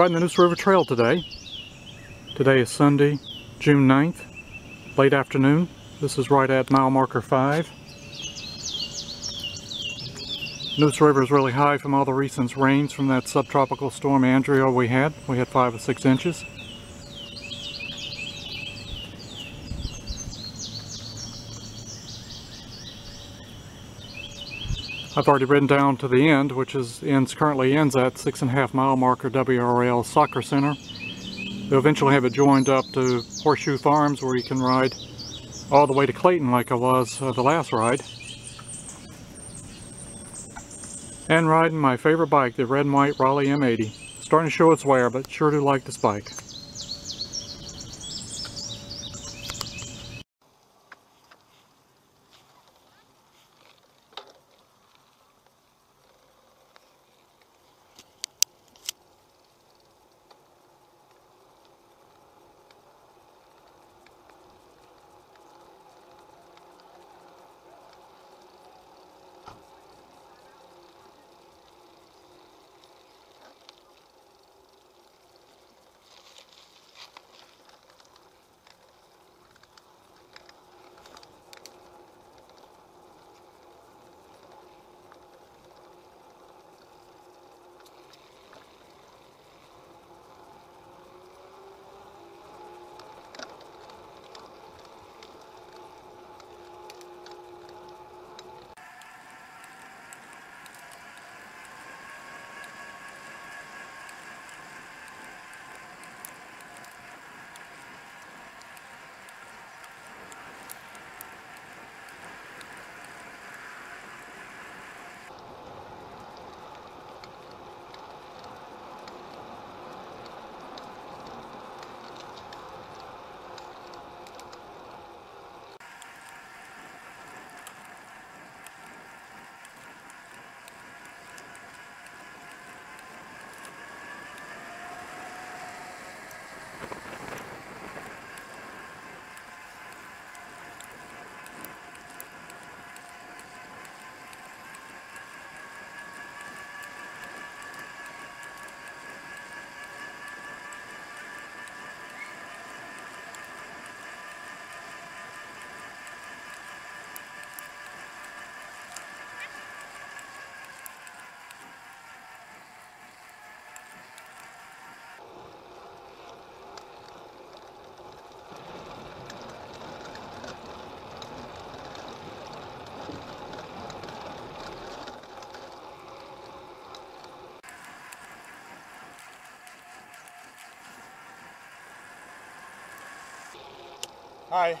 Riding the Neuse River Trail today. Today is Sunday, June 9th, late afternoon. This is right at mile marker 5. Neuse River is really high from all the recent rains from that subtropical storm Andrea we had. We had 5 or 6 inches. I've already ridden down to the end, which is ends currently ends at six and a half mile marker WRAL Soccer Center. They'll eventually have it joined up to Horseshoe Farms where you can ride all the way to Clayton like I was uh, the last ride. And riding my favorite bike, the red and white Raleigh M80. Starting to show its wear, but sure do like this bike. Hi.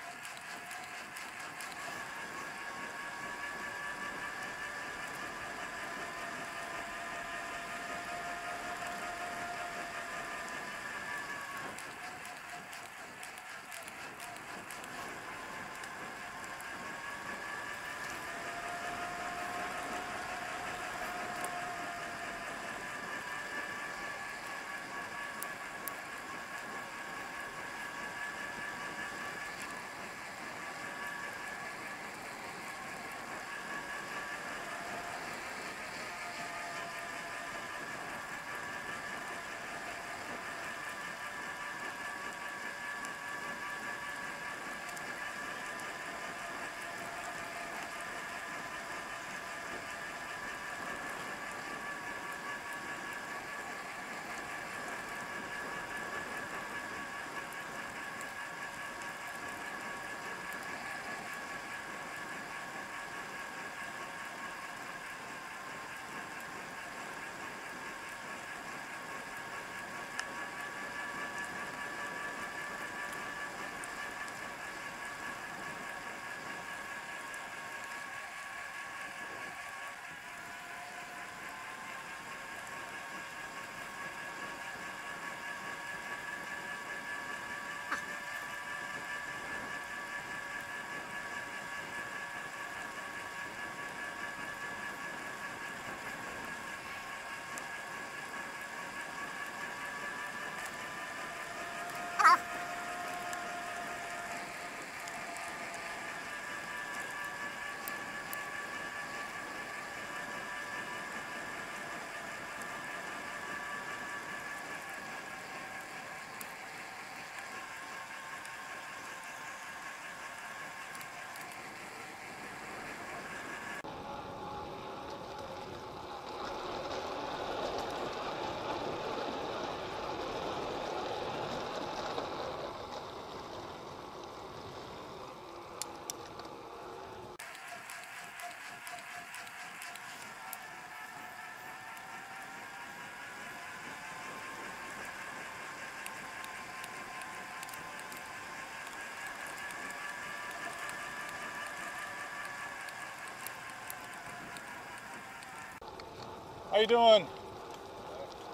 How you doing?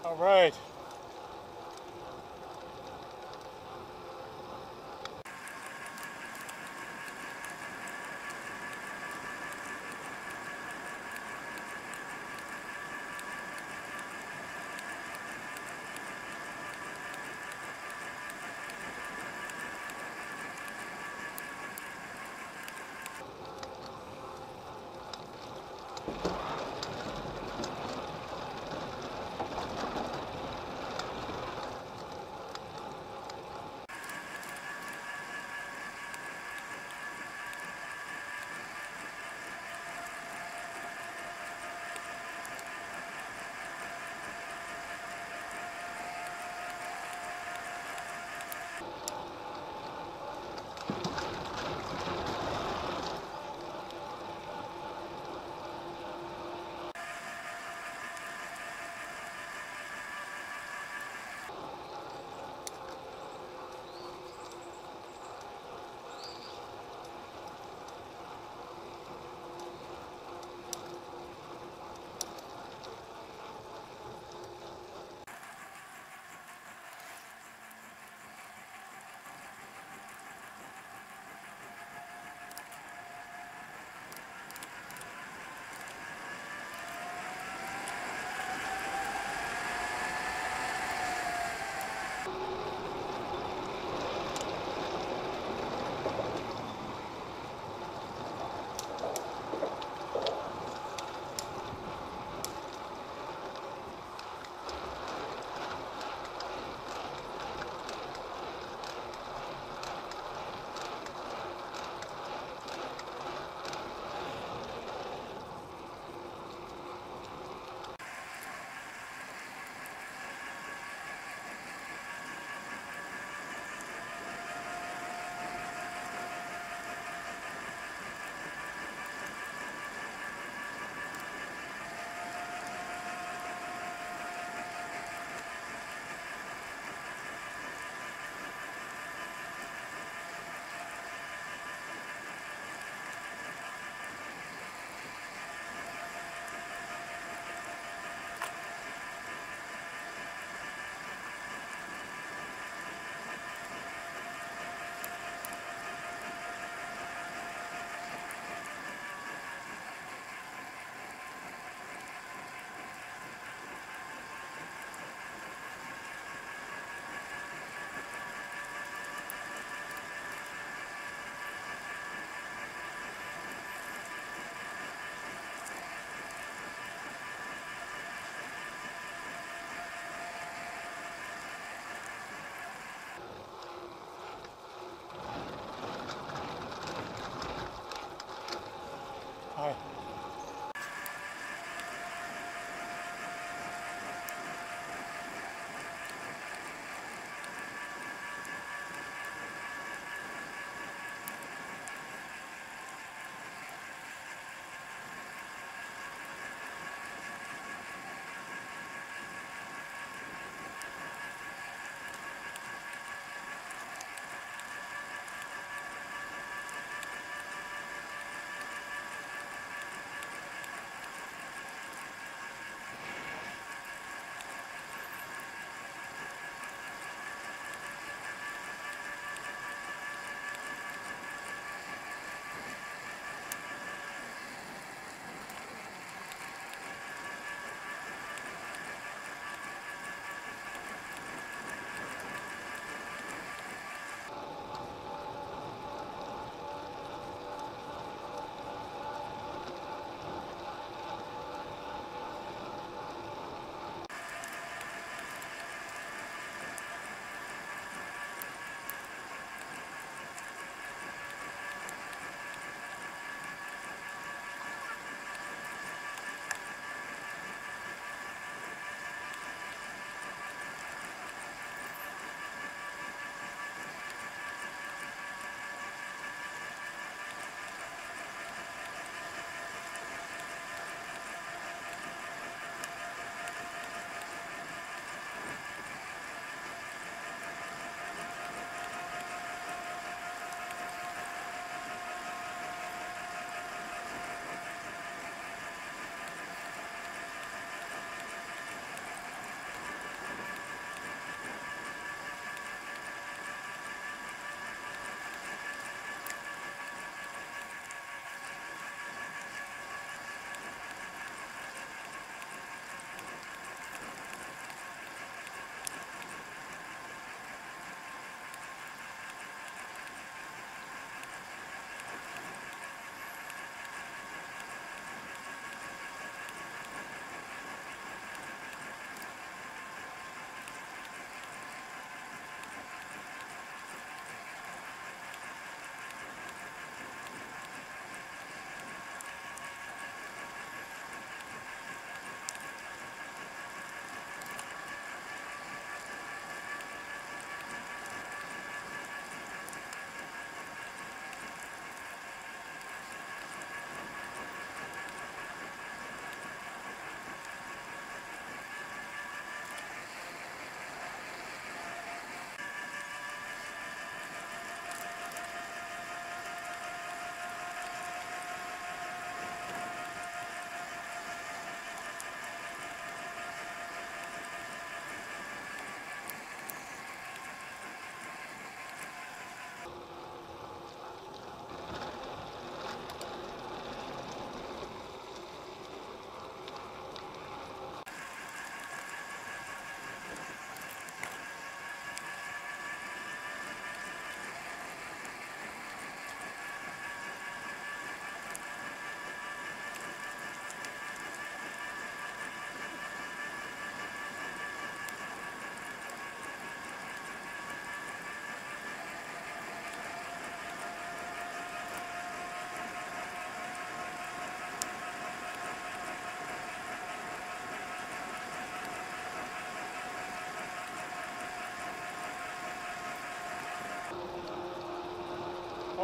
All right.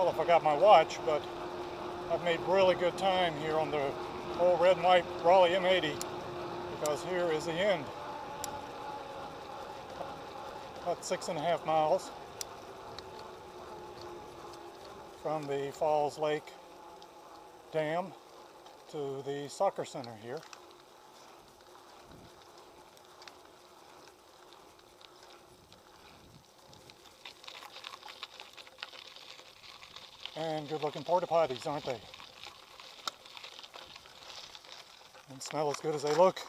Well, if I got my watch, but I've made really good time here on the old red and white Raleigh M80 because here is the end. About six and a half miles from the Falls Lake Dam to the soccer center here. And good looking porta potties, aren't they? And smell as good as they look.